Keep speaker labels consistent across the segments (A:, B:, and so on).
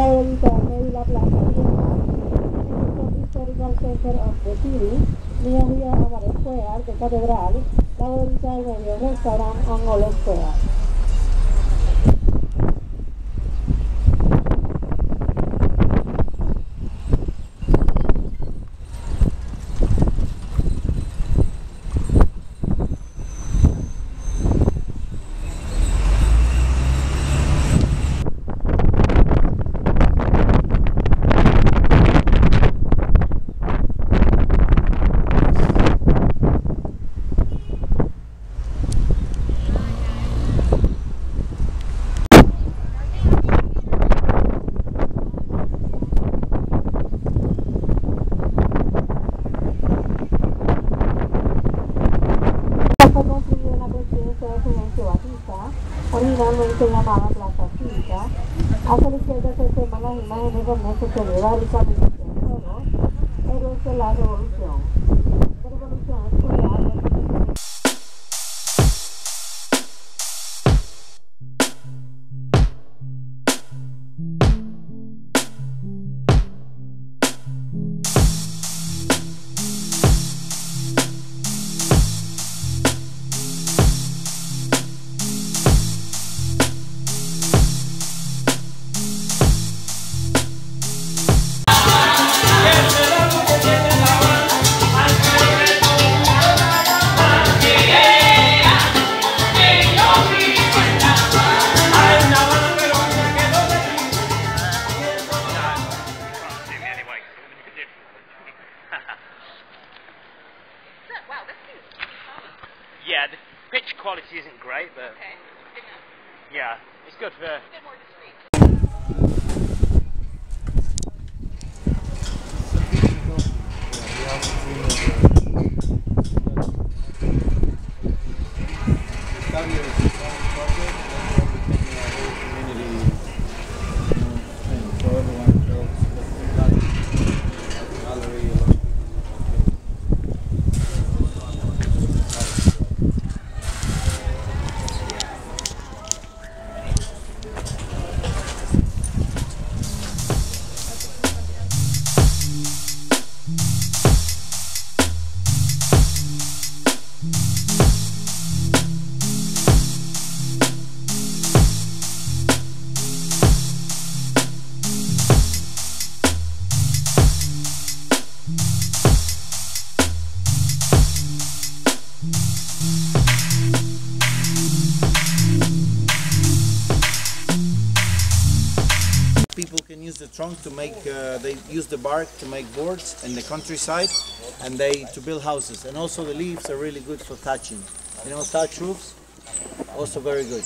A: La Mediterranean La Plaza Historical Center of the City, near here our square, the cathedral, La Mediterranean Restaurant on Square.
B: 为什 quality isn't great, but
C: Okay. Good
B: yeah, it's good for.
D: Trunk to make, uh, they use the bark to make boards in the countryside and they to build houses. And also the leaves are really good for thatching. You know, thatch roofs, also very good.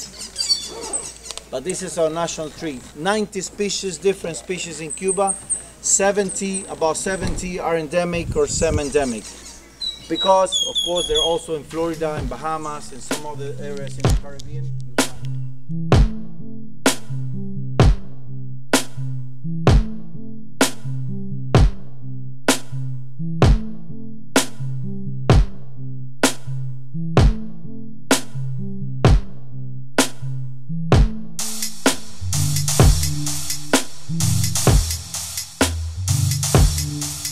D: But this is our national tree. 90 species, different species in Cuba. 70, about 70 are endemic or semi-endemic. Because, of course, they're also in Florida, in Bahamas, and some other areas in the Caribbean. you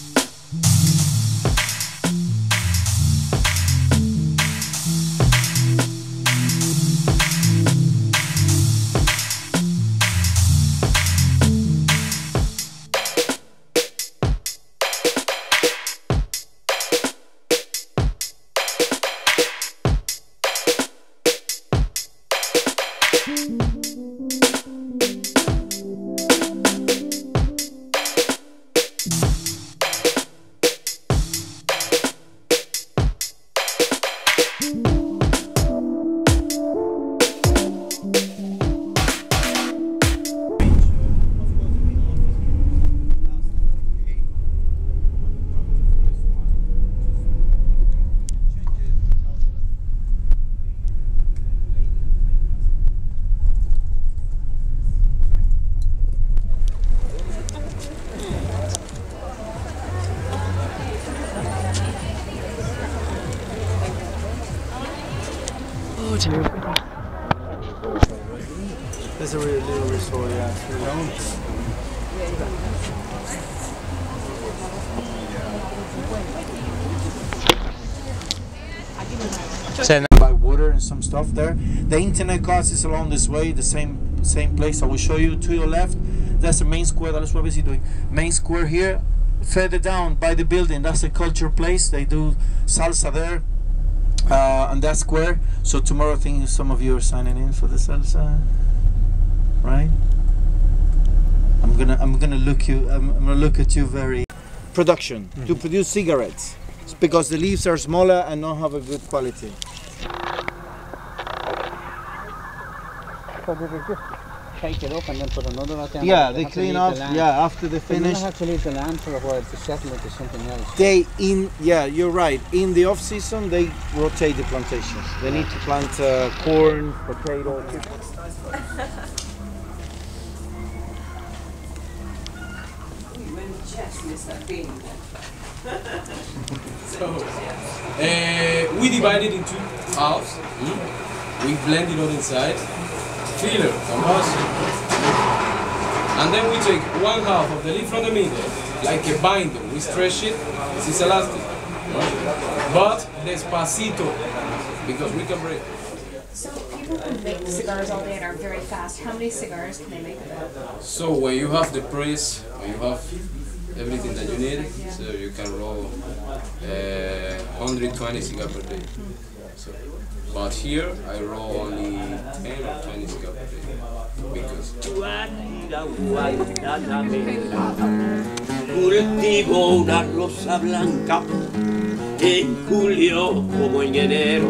D: Oh dear. There's a really little resort, yeah. Send by water and some stuff there. The internet cost is along this way, the same same place. I will show you to your left. That's the main square. That's what we see doing. Main square here, further down by the building. That's a culture place. They do salsa there. Uh, and that square. So tomorrow, I think some of you are signing in for the salsa, right? I'm gonna I'm gonna look you I'm, I'm gonna look at you very production to produce cigarettes It's because the leaves are smaller and not have a good quality.
E: So they will just take it up and then put another lot down.
D: Yeah,
E: They
D: they clean
E: leave
D: up.
E: the.
D: Yeah, after they
E: But you
D: finish,
E: don't have to leave the land for a while to settle into something else.
D: they in yeah you're right. In the off season, they rotate the plantations. They need to plant uh, corn, potato.
F: Uh, we divide it into halves. mm. We blend it all inside. Filler from us. And then we take one half of the leaf from the middle, like a binder. We stretch it. Is elastic. But despacito, because we can break.
G: So people who make cigars all day and are very fast, how many cigars can they make a day?
F: So when you have the press, when you have everything that you need, so you can roll uh, 120 cigars per day. So, but here I roll only 10 or 20 cigars per day because
H: Cultivo una rosa blanca en julio como en enero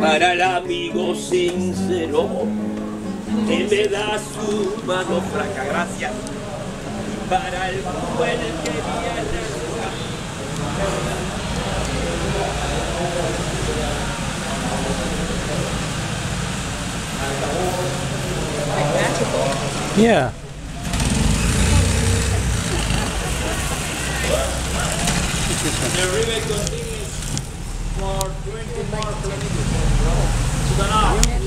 H: para el amigo sincero que me da su mano franca, gracias. Para el buen que viene.
D: Yeah.
H: The continues for 20 more kilometers to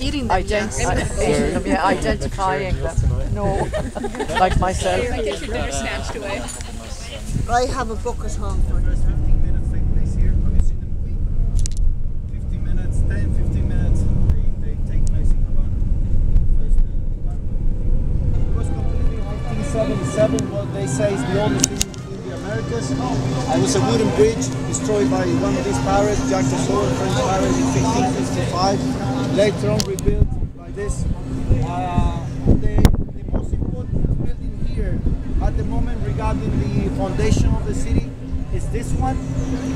I: Eating them,
J: Ident-
I: yes.
J: eating them, yeah, identifying them. No, like myself.
G: Get your dinner snatched away.
I: I have a book at home.
D: First 15 minutes take place here. You seen the movie? 15 minutes, 10, 15 minutes. They, they take place in Havana. First, uh, Havana. It was completed in 1577. What they say is the oldest in, in the Americas. It was a wooden bridge destroyed by one of these pirates, Jacques Cousteau, a French pirate, in 1555. Later on rebuilt by this. Uh, the, the most important building here at the moment regarding the foundation of the city is this one.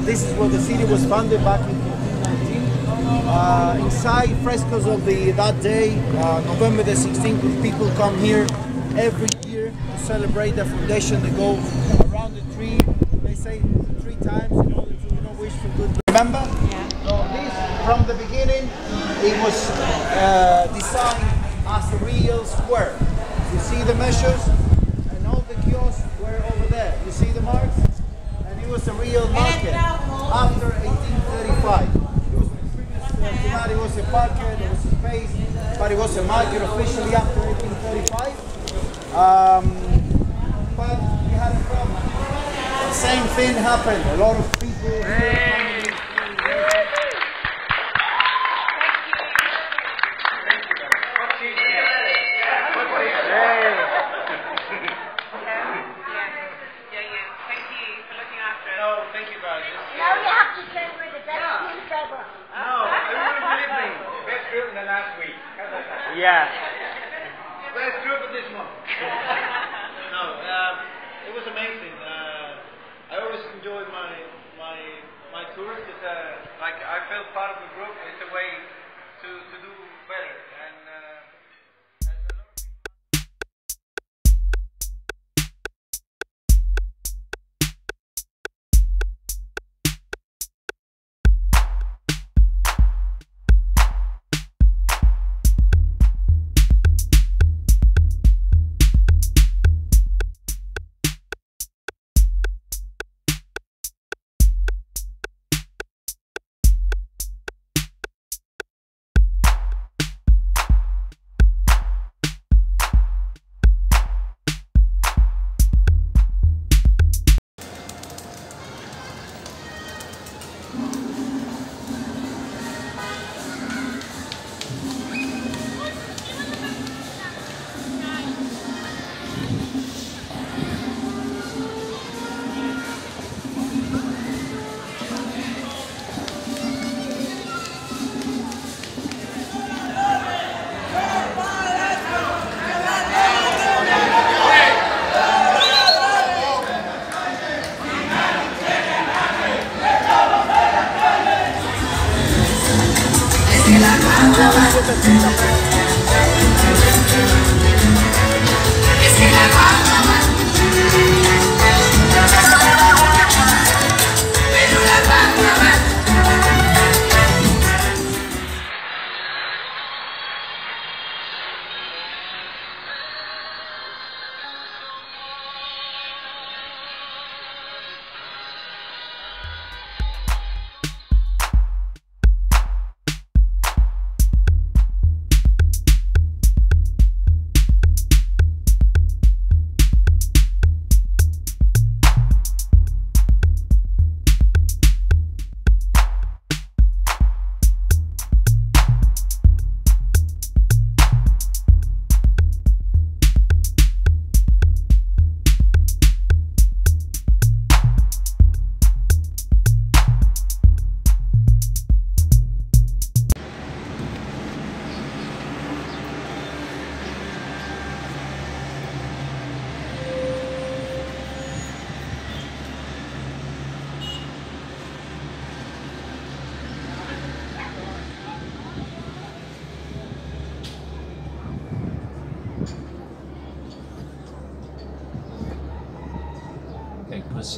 D: This is where the city was founded back in 1519. Uh, inside frescoes of the that day, uh, November the 16th, people come here every year to celebrate the foundation. They go around the tree. They say three times in order to you know wish for good. Remember? Yeah. So this from the beginning, it was uh, designed as a real square. You see the measures, and all the kiosks were over there. You see the marks? And it was a real market after 1835. It was, it was a market, it was a space, but it was a market officially after 1835. Um, but we had a problem. Same thing happened. A lot of people.
C: That sound?
B: Yeah.
C: Best group of this month. no, um, it was amazing. Uh, I always enjoyed my my my tours. It's uh, like I felt part of the group. It's a way to, to do better.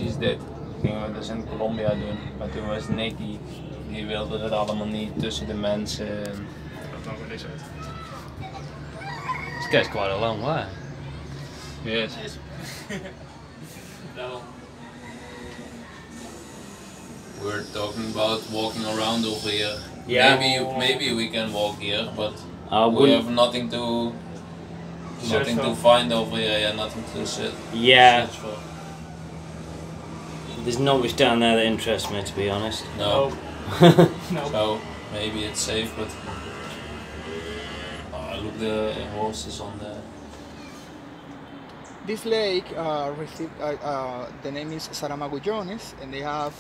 K: Precies dit gingen we dus in Colombia doen. Maar toen was Nicky, die wilde het allemaal niet tussen de mensen. Dat maakt me niks uit. This guy's quite a long way. Yes.
F: No. We're talking about walking around over here.
K: Yeah.
F: Maybe maybe we can walk here, but
K: I
F: we
K: wouldn't-
F: have nothing to nothing to find over here. Yeah, nothing to sit.
L: Yeah.
F: Search for.
L: There's not much down there that interests me, to be honest.
F: No.
L: No.
F: So maybe it's safe, but oh, look the horses on there.
M: This lake uh, received uh, uh, the name is Saramagullones, and they have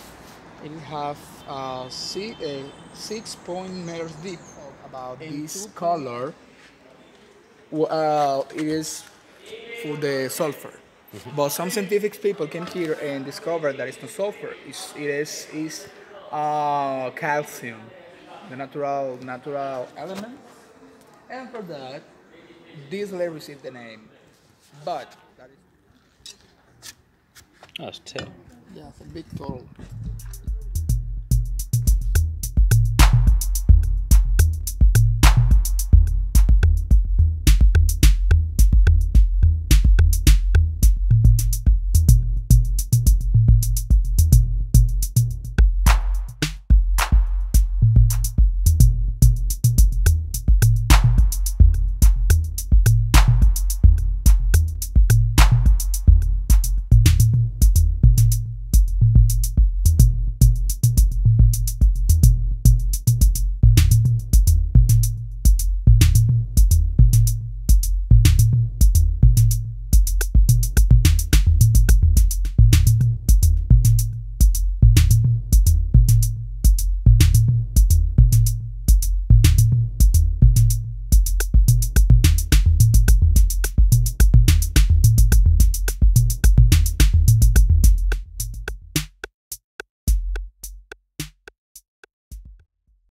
M: it have uh, six, uh, six point meters deep. About this color, w- uh, it is for the sulfur. But some scientific people came here and discovered that it's not sulfur. It's, it is is uh, calcium, the natural natural element. And for that, this lake received the name. But that is
L: That's two.
M: yeah, it's a big total.